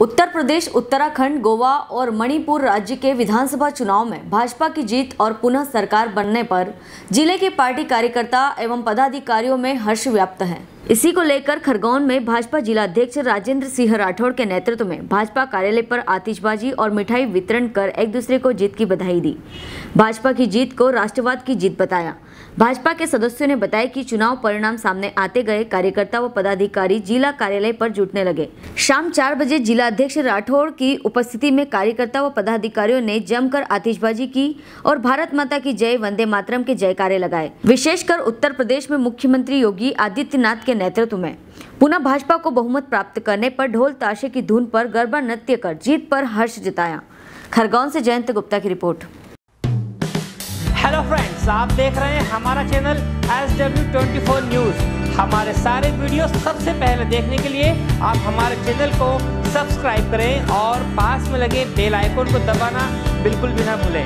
उत्तर प्रदेश, उत्तराखंड, गोवा और मणिपुर राज्य के विधानसभा चुनाव में भाजपा की जीत और पुनः सरकार बनने पर ज़िले के पार्टी कार्यकर्ता एवं पदाधिकारियों में हर्ष व्याप्त है। इसी को लेकर खरगोन में भाजपा जिला अध्यक्ष राजेंद्र सिंह राठौड़ के नेतृत्व में भाजपा कार्यालय पर आतिशबाजी और मिठाई वितरण कर एक दूसरे को जीत की बधाई दी। भाजपा की जीत को राष्ट्रवाद की जीत बताया। भाजपा के सदस्यों ने बताया कि चुनाव परिणाम सामने आते गए कार्यकर्ता व पदाधिकारी जिला कार्यालय पर जुटने लगे। शाम चार बजे जिला अध्यक्ष राठौड़ की उपस्थिति में कार्यकर्ता व पदाधिकारियों ने जमकर आतिशबाजी की और भारत माता की जय, वंदे मातरम के जयकारे लगाए। विशेषकर उत्तर प्रदेश में मुख्यमंत्री योगी आदित्यनाथ के नेतृत्व में। पुनः भाजपा को बहुमत प्राप्त करने पर ढोल ताशे की धुन पर गरबा नृत्य कर जीत पर हर्ष जताया। खरगोन से जयंत गुप्ता की रिपोर्ट। हेलो फ्रेंड्स आप देख रहे हैं हमारा channel S W twenty four news हमारे सारे वीडियो सबसे पहले देखने के लिए आप हमारे चैनल को सब्सक्राइब करें और पास में लगे बेल आइकन को दबाना बिल्कुल भी ना भूलें।